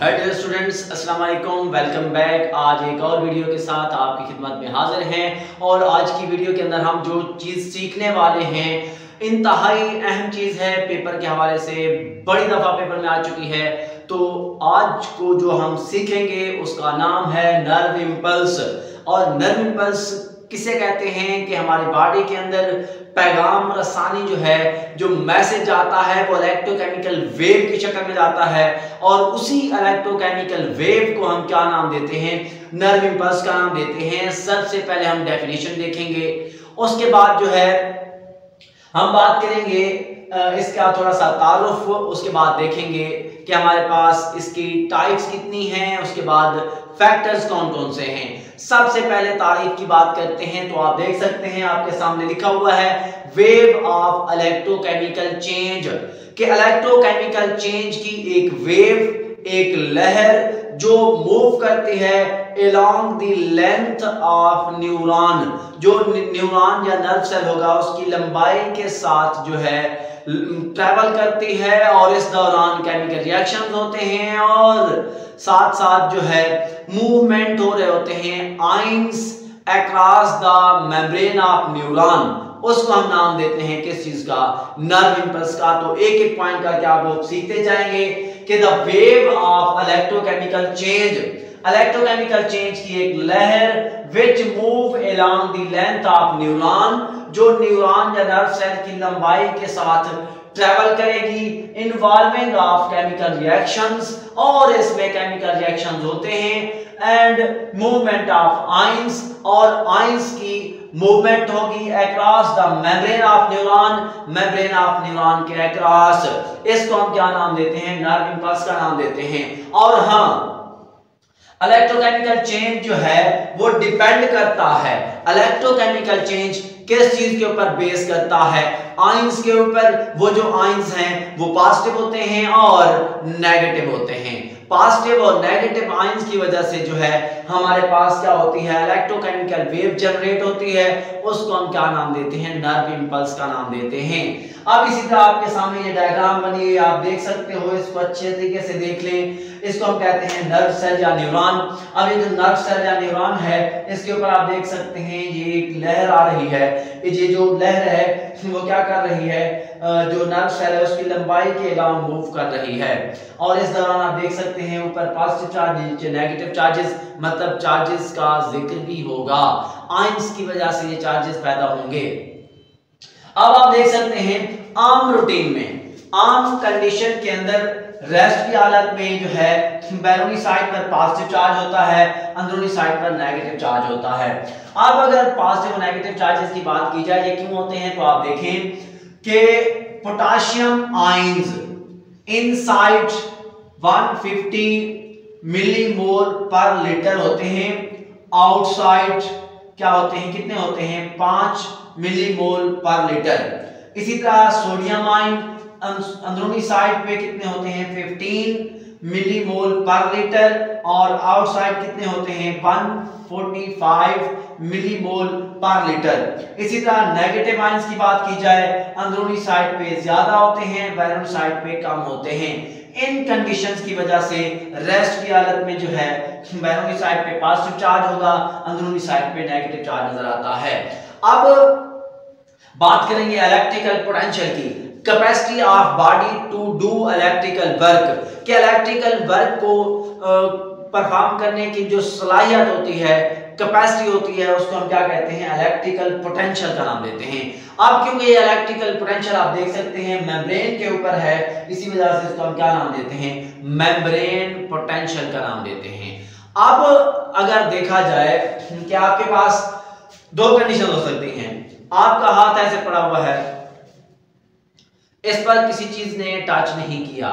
Hi dear students अस्सलाम वालेकुम welcome back आज एक और वीडियो के साथ आपकी खिदमत में हाजिर हैं और आज की वीडियो के अंदर हम जो चीज़ सीखने वाले हैं, इंतहाई अहम चीज़ है, पेपर के हवाले से बड़ी दफ़ा पेपर में आ चुकी है। तो आज को जो हम सीखेंगे, उसका नाम है नर्व इम्पल्स। और नर्व इम्पल्स किसे कहते हैं कि हमारी बॉडी के अंदर पैगाम, रसानी जो है, जो मैसेज आता है, वो इलेक्ट्रोकेमिकल वेव की शक्ल में जाता है और उसी इलेक्ट्रोकेमिकल वेव को हम क्या नाम देते हैं? नर्व इंपल्स का नाम देते हैं। सबसे पहले हम डेफिनेशन देखेंगे। उसके बाद जो है, हम बात करेंगे इसका थोड़ा सा तारुफ, उसके बाद देखेंगे कि हमारे पास इसकी टाइप्स कितनी हैं, उसके बाद फैक्टर्स कौन कौन से हैं। सबसे पहले तारीफ़ की बात करते हैं तो आप देख सकते हैं, आपके सामने लिखा हुआ है वेव ऑफ़ इलेक्ट्रोकेमिकल चेंज के इलेक्ट्रोकेमिकल चेंज की एक वेव एक लहर जो मूव करती है along the length of neuron जो न्यूरॉन या नर्व सेल होगा, उसकी लंबाई के साथ जो है ट्रेवल करती है और इस दौरान केमिकल रिएक्शन होते हैं और साथ साथ जो है मूवमेंट हो रहे होते हैं ions across the membrane of neuron उसको हम नाम देते हैं किस चीज़ का? नर्व इंपल्स का। तो एक एक पॉइंट करके आप लोग सीखते जाएँगे कि the wave of electrochemical change electrochemical change की एक लहर which move along the length of neuron जो न्यूरॉन या नर्व सेल की लंबाई के साथ ट्रेवल करेगी इन्वॉल्विंग ऑफ़ केमिकल रिएक्शंस और इसमें केमिकल रिएक्शंस होते हैं एंड मूवमेंट ऑफ़ आइंस और आइंस की मूवमेंट होगी across the membrane of neuron membrane of neuron के अक्रॉस इसको हम क्या नाम देते हैं? नर्व इंपल्स का नाम देते हैं। और हाँ इलेक्ट्रोकेमिकल चेंज जो है, वो डिपेंड करता है। इलेक्ट्रोकेमिकल चेंज किस चीज़ के ऊपर बेस करता है? आइंस के ऊपर वो जो आइंस हैं, वो पॉजिटिव होते हैं और नेगेटिव होते हैं। पॉजिटिव और नेगेटिव आइंस की वजह से जो है, हमारे पास क्या होती है? इलेक्ट्रोकेमिकल वेव जनरेट होती है। उसको हम क्या नाम देते हैं? नर्व इंपल्स का नाम देते हैं। अब इसी तरह आपके सामने ये डायग्राम बनी है। आप देख सकते हो, इसको अच्छे तरीके से देख लें। इसको हम कहते हैं नर्व सेल या न्यूरॉन। अब ये जो नर्व सेल या न्यूरॉन है, इसके ऊपर आप देख सकते हैं, ये एक लहर आ रही है। ये जो लहर है, वो क्या कर रही है? जो नर्व सेल है, उसकी लंबाई के अलावा मूव कर रही है। और इस दौरान आप देख सकते हैं, ऊपर पॉजिटिव चार्ज नीचे नेगेटिव चार्जेस मतलब चार्जेस का ज़िक्र भी होगा। आइंस की वजह से ये चार्जेस पैदा होंगे। अब आप देख सकते हैं, आम रूटीन में, आम कंडीशन के अंदर रेस्ट की हालत में जो है, बैरूनी साइड पर पॉजिटिव चार्ज होता है, अंदरूनी साइड पर नेगेटिव चार्ज होता है। अब अगर पॉजिटिव और नेगेटिव चार्जेस की बात की जाए, ये क्यों होते हैं तो आप देखें कि potassium ions inside 150 millimole per litre होते हैं। आउटसाइड क्या होते हैं, कितने होते हैं, पाँच मिलीमोल पर लीटर इसी तरह सोडियम आइन अंदरूनी साइड पे कितने होते हैं? 15 मिलीमोल पर लीटर और आउटसाइड कितने होते हैं? 145 मिलीमोल पर लीटर इसी तरह नेगेटिव आयंस की बात की जाए, अंदरूनी साइड पे ज़्यादा होते हैं बैरूनी साइड पे कम होते हैं। इन कंडीशंस की वजह से रेस्ट की हालत में जो है बैरूनी साइड पे पॉजिटिव चार्ज होगा, अंदरूनी साइड पे नेगेटिव चार्ज नज़र आता है। अब बात करेंगे इलेक्ट्रिकल पोटेंशियल की। Capacity of body to do electrical work के इलेक्ट्रिकल वर्क को परफॉर्म करने की जो सलाहियत होती है कैपेसिटी होती है, उसको हम क्या कहते हैं? इलेक्ट्रिकल पोटेंशियल का नाम देते हैं। अब क्योंकि ये इलेक्ट्रिकल पोटेंशियल आप देख सकते हैं मेम्ब्रेन के ऊपर है, इसी वजह से इसको हम क्या नाम देते हैं? मेम्ब्रेन पोटेंशियल का नाम देते हैं। अब अगर देखा जाए कि आपके पास दो कंडीशन हो सकती हैं। आपका हाथ ऐसे पड़ा हुआ है इस पर किसी चीज़ ने टच नहीं किया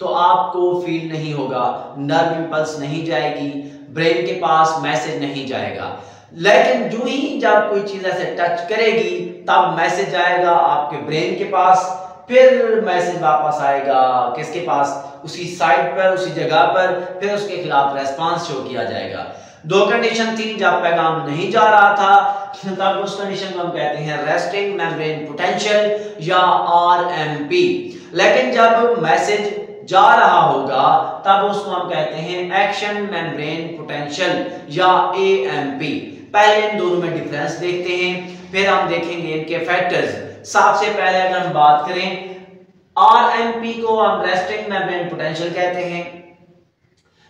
तो आपको फील नहीं होगा नर्व इंपल्स नहीं जाएगी ब्रेन के पास मैसेज नहीं जाएगा। लेकिन जो ही जब कोई चीज़ ऐसे टच करेगी, तब मैसेज आएगा आपके ब्रेन के पास, फिर मैसेज वापस आएगा। किसके पास? उसी साइड पर, उसी जगह पर, फिर उसके खिलाफ रेस्पॉन्स शो किया जाएगा। दो कंडीशन थी जब पैगाम नहीं जा रहा था। तब उस कंडीशन को हम कहते हैं रेस्टिंग मेम्ब्रेन पोटेंशियल या आरएमपी लेकिन जब मैसेज जा रहा होगा, तब उसको हम कहते हैं एक्शन मेम्ब्रेन पोटेंशियल या एएमपी पहले इन दोनों में डिफरेंस देखते हैं, फिर हम देखेंगे इनके फैक्टर्स सबसे पहले अगर हम बात करें आरएमपी को हम रेस्टिंग मेम्ब्रेन पोटेंशियल कहते हैं।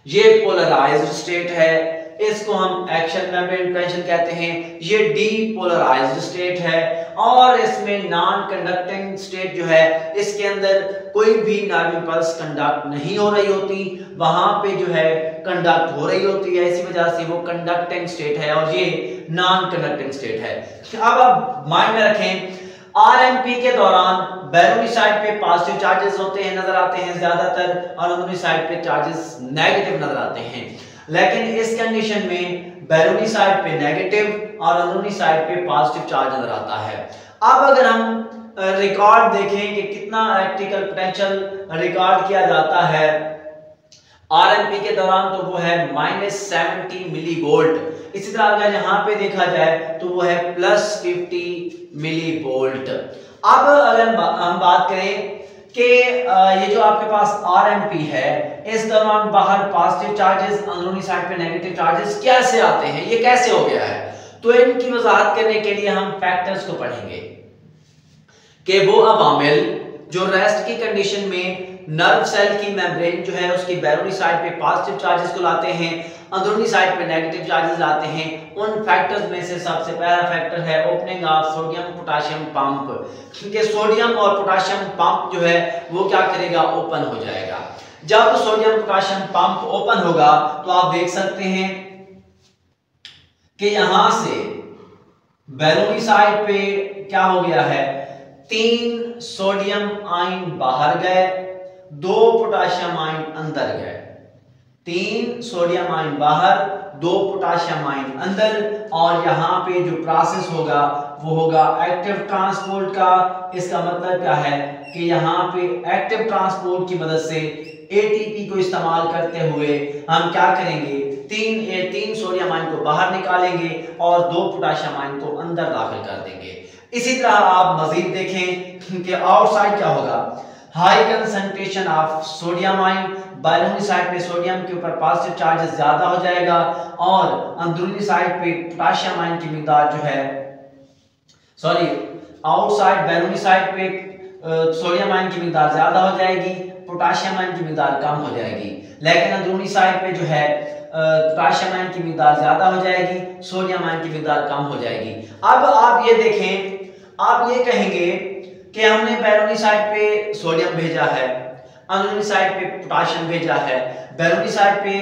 ये पोलराइज्ड स्टेट है। इसको हम एक्शन मेम्ब्रेन पोटेंशियल कहते हैं। ये डीपोलराइज्ड स्टेट है और इसमें नॉन कंडक्टिंग स्टेट जो है, इसके अंदर कोई भी नर्व पल्स कंडक्ट नहीं हो रही होती। वहाँ पे जो है कंडक्ट हो रही होती है, इसी वजह से वो कंडक्टिंग स्टेट है और ये नॉन कंडक्टिंग स्टेट है। अब आप माइंड में रखें। आरएमपी के दौरान बैरूनी साइड पे पॉजिटिव चार्जेस होते हैं, नज़र आते हैं ज़्यादातर, और अंदरूनी साइड पे चार्जेस नेगेटिव नज़र आते हैं। लेकिन इस कंडीशन में बैरूनी साइड पे नेगेटिव और अंदरूनी साइड पे पॉजिटिव चार्ज नज़र आता है। अब अगर हम रिकॉर्ड देखें कि कितना इलेक्ट्रिकल पोटेंशियल रिकॉर्ड किया जाता है आरएमपी के दौरान तो वो है माइनस सेवेंटी मिली वोल्ट इसी तरह अगर यहाँ पे देखा जाए तो वो है प्लस फिफ्टी मिली वोल्ट अब अगर हम बात करें कि ये जो आपके पास आर एम पी है, इस दौरान बाहर पॉजिटिव चार्जेस अंदरूनी साइड पे नेगेटिव चार्जेस कैसे आते हैं? ये कैसे हो गया है? तो इनकी वजाहत करने के लिए हम फैक्टर्स को पढ़ेंगे। कि वो अवामिल, जो रेस्ट की कंडीशन में नर्व सेल की मेम्ब्रेन जो है, उसकी बैरूनी साइड पे पॉजिटिव चार्जेस को लाते हैं, अंदरूनी साइड पे नेगेटिव चार्जेस लाते हैं। उन फैक्टर्स में से सबसे पहला फैक्टर है opening of sodium potassium pump क्योंकि सोडियम और पोटाशियम पंप जो है, वो क्या करेगा? ओपन हो जाएगा। जब सोडियम पोटाशियम पंप ओपन होगा तो आप देख सकते हैं कि यहाँ से बैरूनी साइड पे क्या हो गया है? तीन सोडियम आयन बाहर गए। दो पोटाशियम आयन अंदर गए तीन सोडियम आयन बाहर दो पोटाशियम आयन अंदर और यहाँ पे जो प्रोसेस होगा वो होगा एक्टिव ट्रांसपोर्ट का। इसका मतलब क्या है कि यहाँ पे एक्टिव ट्रांसपोर्ट की मदद से एटीपी को इस्तेमाल करते हुए हम क्या करेंगे? तीन ए, तीन सोडियम आयन को बाहर निकालेंगे और दो पोटाशियम आयन को अंदर दाखिल कर देंगे। इसी तरह आप मजीद देखें कि आउटसाइड क्या होगा? High concentration of sodium ion Baluni side पे सोडियम के ऊपर पॉजिटिव चार्जेस ज़्यादा हो जाएगा और अंदरूनी साइड पे पोटाशियम आयन की मिकदार जो है सॉरी आउटसाइड बैलूनी साइड पे सोडियम आयन की मिकदार ज़्यादा हो जाएगी पोटाशियम आयन की मिकदार कम हो जाएगी। लेकिन अंदरूनी साइड पे जो है पोटाशियम आयन की मिकदार ज़्यादा हो जाएगी सोडियम आयन की मिकदार कम हो जाएगी। अब आप ये देखें, आप ये कहेंगे कि हमने बैरूनी साइड पे सोडियम भेजा है, अंदरूनी साइड पे पोटाशियम भेजा है, बैरूनी साइड पे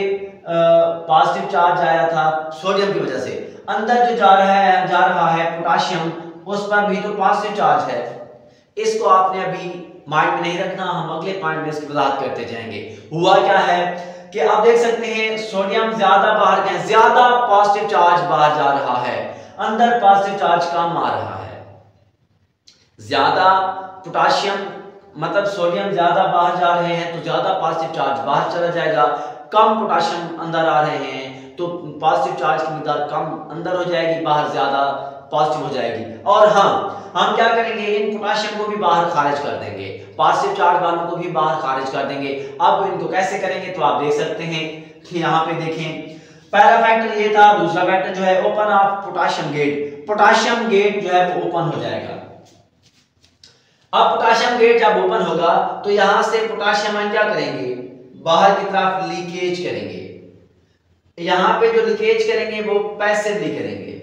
पॉजिटिव चार्ज आया था सोडियम की वजह से। अंदर जो जा रहा है, जा रहा है पोटाशियम, उस पर भी तो पॉजिटिव चार्ज है। इसको आपने अभी माइंड में नहीं रखना, हम अगले पॉइंट में इसकी वजाहत करते जाएँगे। हुआ क्या है कि आप देख सकते हैं, सोडियम ज़्यादा बाहर गए ज़्यादा पॉजिटिव चार्ज बाहर जा रहा है। अंदर पॉजिटिव चार्ज कम आ रहा है। ज़्यादा पोटाशियम मतलब सोडियम ज़्यादा बाहर जा रहे हैं तो ज़्यादा पॉजिटिव चार्ज बाहर चला जाएगा, कम पोटाशियम अंदर आ रहे हैं तो पॉजिटिव चार्ज की मिकदार कम अंदर हो जाएगी, बाहर ज़्यादा पॉजिटिव हो जाएगी। और हाँ हम क्या करेंगे, इन पोटाशियम को भी बाहर खारिज कर देंगे पॉजिटिव चार्ज वालों को भी बाहर खारिज कर देंगे। अब इनको कैसे करेंगे तो आप देख सकते हैं कि यहाँ पे देखें, पहला फैक्टर ये था, दूसरा फैक्टर जो है open of potassium gate potassium gate जो है, वो ओपन हो जाएगा। अब पोटाशियम गेट जब ओपन होगा तो यहाँ से पोटाशियम आयन क्या करेंगे? बाहर की तरफ़ लीकेज करेंगे। यहाँ पे जो लीकेज करेंगे, वो पैसिवली करेंगे।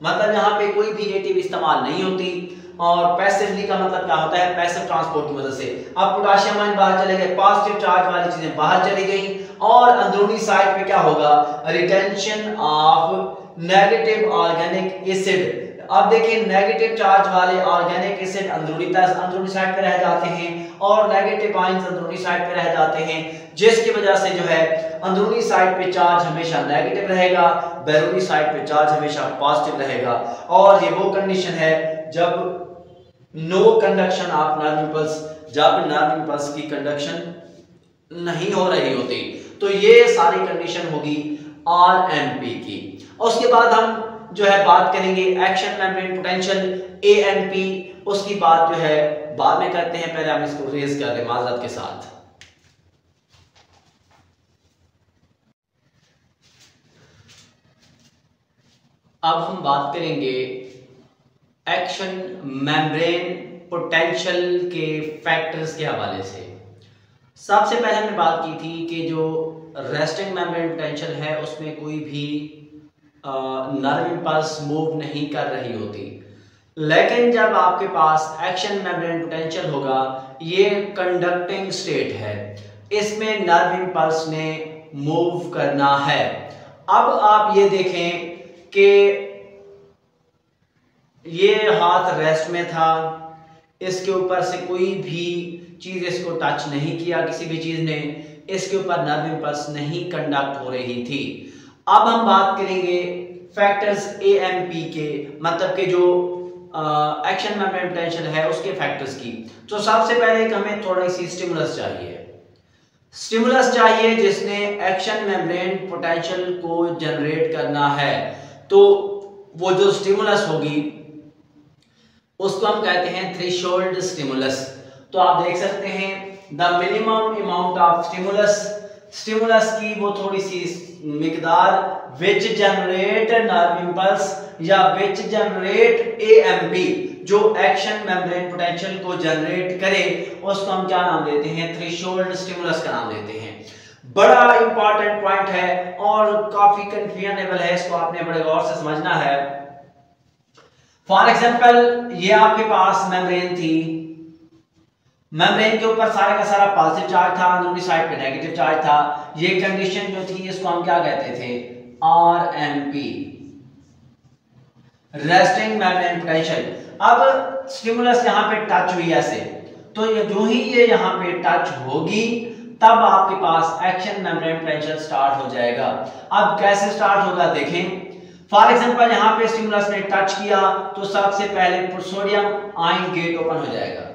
मतलब यहाँ पे कोई भी नेटिव इस्तेमाल नहीं होती, और पैसिवली का मतलब क्या होता है? पैसिव ट्रांसपोर्ट की मदद से। अब पोटाशियम आयन बाहर चले गए पॉजिटिव चार्ज वाली चीज़ें बाहर चली गई, और अंदरूनी साइड पे क्या होगा? Retention of negative organic acid अब देखिए नेगेटिव चार्ज वाले ऑर्गेनिक एसिड अंदरूनी अंदरूनी साइड पे रह जाते हैं और नेगेटिव आयंस अंदरूनी साइड पे रह जाते हैं, जिसकी वजह से जो है अंदरूनी साइड पे चार्ज हमेशा नेगेटिव रहेगा, बैरूनी साइड पे चार्ज हमेशा पॉजिटिव रहेगा। और ये वो कंडीशन है जब no conduction of nerve impulse जब नर्व इंपल्स की कंडक्शन नहीं हो रही होती तो ये सारी कंडीशन होगी आरएमपी की। उसके बाद हम जो है बात करेंगे action membrane potential A and P उसकी बात जो है बाद में करते हैं, पहले हम इसको रेज कर लें माजरत के साथ। अब हम बात करेंगे एक्शन मेम्ब्रेन पोटेंशियल के फैक्टर्स के हवाले से। सबसे पहले हमने बात की थी कि जो रेस्टिंग मेम्ब्रेन पोटेंशियल है, उसमें कोई भी नर्व इम्पल्स मूव नहीं कर रही होती। लेकिन जब आपके पास एक्शन मेम्ब्रेन पोटेंशियल होगा, ये कंडक्टिंग स्टेट है। इसमें नर्व इम्पल्स ने मूव करना है। अब आप ये देखें कि ये हाथ रेस्ट में था। इसके ऊपर से कोई भी चीज़ इसको टच नहीं किया किसी भी चीज़ ने। इसके ऊपर नर्व इम्पल्स नहीं कंडक्ट हो रही थी। अब हम बात करेंगे फैक्टर्स ए एम पी के मतलब के जो एक्शन मेम्ब्रेन पोटेंशियल है उसके फैक्टर्स की। तो सबसे पहले हमें थोड़ी सी स्टिमुलस चाहिए। स्टिमुलस चाहिए जिसने एक्शन मेम्ब्रेन पोटेंशियल को जनरेट करना है। तो वो जो स्टिमुलस होगी, उसको हम कहते हैं थ्री स्टिमुलस तो आप देख सकते हैं the minimum amount of stimulus stimulus की वो थोड़ी सी मिकदार विच जनरेट नर्व इंपल्स या विच जनरेट एएमपी जो एक्शन मेम्ब्रेन पोटेंशियल को जनरेट करे, उसको हम क्या नाम देते हैं? थ्रेशोल्ड स्टिमुलस का नाम देते हैं। बड़ा इंपॉर्टेंट पॉइंट है और काफ़ी कंफ्यूजनेबल है, इसको आपने बड़े गौर से समझना है। फॉर एग्जांपल ये आपके पास मेम्ब्रेन थी। मेम्ब्रेन के ऊपर सारे का सारा पॉजिटिव चार्ज था, अंदरूनी साइड पे नेगेटिव चार्ज था। ये कंडीशन जो थी, इसको हम क्या कहते थे? R M P resting membrane potential अब स्टिमुलस यहाँ पे टच हुई ऐसे। तो ये जो ही ये यहाँ पे टच होगी, तब आपके पास एक्शन मेम्ब्रेन पोटेंशियल स्टार्ट हो जाएगा। अब कैसे स्टार्ट होगा देखें। फॉर एग्जांपल यहाँ पे स्टिमुलस ने टच किया तो सबसे पहले सोडियम आयन गेट ओपन हो जाएगा।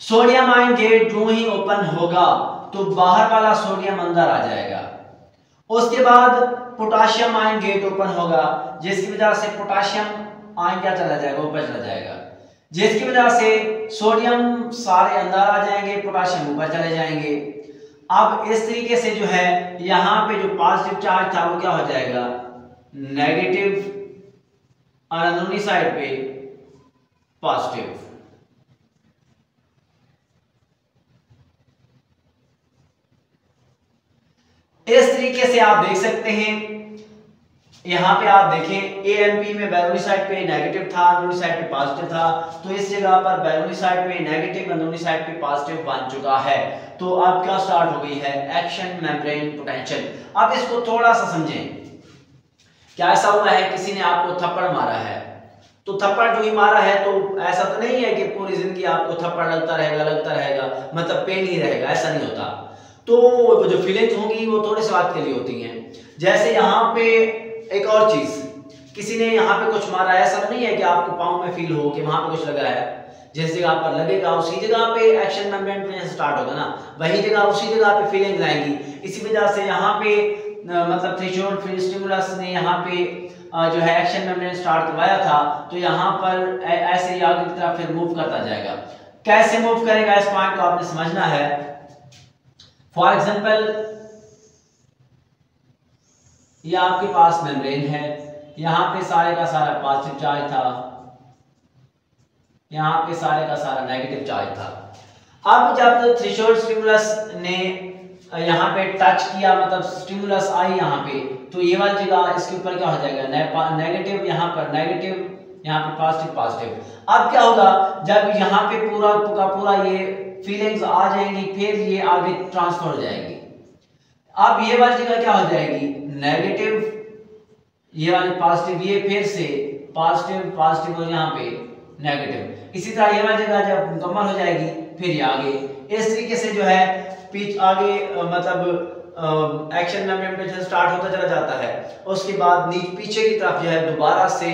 सोडियम आयन गेट जो ही ओपन होगा तो बाहर वाला सोडियम अंदर आ जाएगा। उसके बाद पोटाशियम आयन गेट ओपन होगा, जिसकी वजह से पोटाशियम आयन क्या चला जाएगा, ऊपर चला जाएगा। जिसकी वजह से सोडियम सारे अंदर आ जाएँगे, पोटाशियम ऊपर चले जाएँगे। अब इस तरीके से जो है, यहाँ पे जो पॉजिटिव चार्ज था, वो क्या हो जाएगा? नेगेटिव और अंदरूनी साइड पे पॉजिटिव इस तरीके से आप देख सकते हैं। यहाँ पे आप देखें ए एम पी में बैरूनी साइड पे नेगेटिव था अंदरूनी साइड पे पॉजिटिव था। तो इस जगह पर बैरोनी साइड पे नेगेटिव अंदरूनी साइड पे पॉजिटिव बन चुका है। तो अब क्या स्टार्ट हो गई है? एक्शन मेम्ब्रेन पोटेंशियल अब इसको थोड़ा सा समझें। क्या ऐसा हुआ है? किसी ने आपको थप्पड़ मारा है। तो थप्पड़ जो ही मारा है तो ऐसा तो नहीं है कि पूरी ज़िंदगी आपको थप्पड़ लगता रहेगा लगता रहेगा। मतलब पेन ही रहेगा, ऐसा नहीं होता। तो जो फीलिंग्स होंगी, वो थोड़े से बात के लिए होती हैं। जैसे यहाँ पे एक और चीज़, किसी ने यहाँ पे कुछ मारा है ऐसा नहीं है कि आपको पाँव में फील हो, कि वहाँ पे कुछ लगा है। जिस जगह पर लगेगा, उसी जगह पे एक्शन मूवमेंट में स्टार्ट होगा ना, वही जगह, उसी जगह पे फीलिंग्स आएँगी इसी वजह से यहाँ पे मतलब स्टिमुलस ने यहाँ पे जो है एक्शन मूवमेंट स्टार्ट करवाया था तो यहाँ पर ऐसे ही आगे की तरफ़ फिर मूव करता जाएगा। कैसे मूव करेगा, इस पॉइंट को आपने समझना है। फॉर एग्ज़ाम्पल ये आपके पास मेम्ब्रेन है। यहाँ पे सारे का सारा पॉजिटिव चार्ज था। यहाँ पे सारे का सारा नेगेटिव चार्ज था। अब जब थ्रेशोल्ड स्टिमुलस ने यहाँ पे टच किया मतलब स्टिमुलस आई यहाँ पे तो ये वाली जगह इसके ऊपर क्या हो जाएगा? नेगेटिव यहाँ पर नेगेटिव यहाँ पे पॉजिटिव पॉजिटिव अब क्या होगा? जब यहाँ पे पूरा का पूरा ये फीलिंग्स आ जाएँगी, फिर ये आगे ट्रांसफ़र हो जाएगी। अब ये वाली जगह क्या हो जाएगी? नेगेटिव ये वाली पॉजिटिव ये फिर से पॉजिटिव पॉजिटिव और यहाँ पे नेगेटिव इसी तरह ये वाली जगह जब मुकम्मल हो जाएगी, फिर ये आगे। इस तरीके से जो है, पीछ आगे मतलब एक्शन मेम्ब्रेन स्टार्ट होता चला जाता है, उसके बाद पीछे की तरफ़ जो है, दोबारा से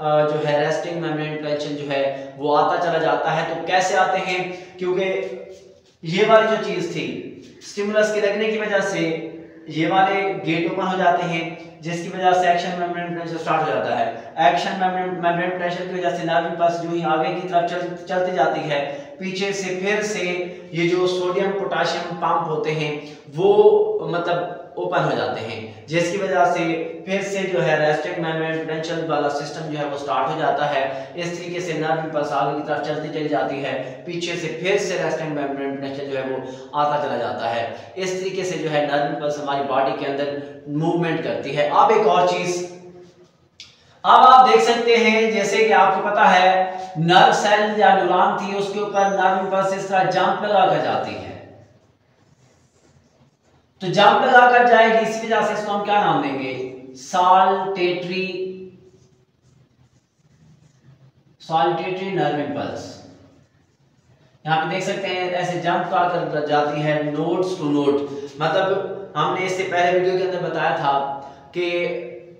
जो है रेस्टिंग मेम्ब्रेन टेंशन जो है वो आता चला जाता है। तो कैसे आते हैं? क्योंकि ये वाली जो चीज़ थी स्टिमुलस के लगने की वजह से ये वाले गेट ओपन हो जाते हैं जिसकी वजह से एक्शन मेम्ब्रेन प्रेशर स्टार्ट हो जाता है। एक्शन मेम्ब्रेन प्रेशर की वजह से नर्व इम्पल्स जो ही आगे की तरफ़ चल, चलती जाती है पीछे से फिर से ये जो सोडियम पोटाशियम पंप होते हैं वो मतलब ओपन हो जाते हैं। जिसकी वजह से फिर से जो है रेस्टिंग मेम्ब्रेन पोटेंशियल वाला सिस्टम जो है वो स्टार्ट हो जाता है। इस तरीके से नर्व इम्पल्स आगे की तरफ़ चलती चली जाती है। पीछे से फिर से रेस्टिंग मेम्ब्रेन पोटेंशियल जो है वो आता चला जाता है। इस तरीके से जो है नर्व इम्पल्स हमारी बॉडी के अंदर मूवमेंट करती है। अब एक और चीज़। अब आप देख सकते हैं, जैसे कि आपको पता है, नर्व सेल या न्यूरॉन थी, उसके ऊपर नर्व इम्पल्स इस तरह जंप लगाकर जाती है। तो जंप लगाकर जाएगी, इसी वजह से इसको हम क्या नाम देंगे? साल्टेटरी साल्टेटरी नर्व इम्पल्स यहाँ पे देख सकते हैं, ऐसे जंप कर जाती है नोट्स टू नोट मतलब हमने इससे पहले वीडियो के अंदर बताया था कि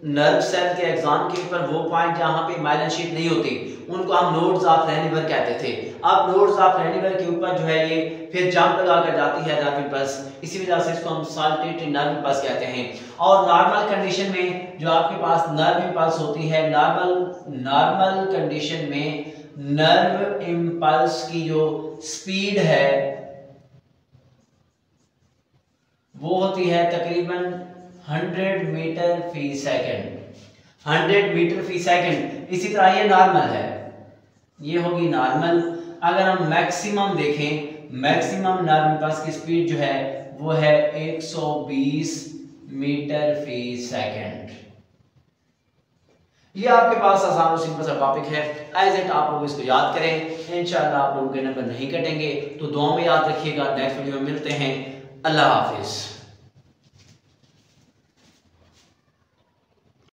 नर्व सेल के एग्ज़ाम के ऊपर वो पॉइंट जहाँ पे माइलन शीट नहीं होती, उनको हम नोड्स ऑफ़ रेनिवर कहते थे। अब नोड्स ऑफ़ रेनिवर के ऊपर जो है ये फिर जंप लगा कर जाती है इम्पल्स इसी वजह से इसको हम साल्टेटरी नर्व इम्पल्स कहते हैं। और नॉर्मल कंडीशन में जो आपके पास नर्व इम्पल्स होती है नॉर्मल नॉर्मल कंडीशन में नर्व इम्पल्स की जो स्पीड है, वो होती है तकरीबन 100 मीटर फ़ी सेकंड। 100 मीटर फ़ी सेकंड। इसी तरह ये नॉर्मल है। ये होगी नॉर्मल। अगर हम मैक्सिमम देखें, मैक्सिमम नॉर्मल पास की स्पीड जो है, वो है 120 मीटर फ़ी सेकेंड। ये आपके पास आसान और सिंपल सा टॉपिक है। एज इट आप लोग इसको याद करें। इंशाल्लाह आप लोगों के नंबर नहीं कटेंगे तो दुआ में याद रखिएगा। नेक्स्ट वीडियो में मिलते हैं। अल्लाह हाफिज़।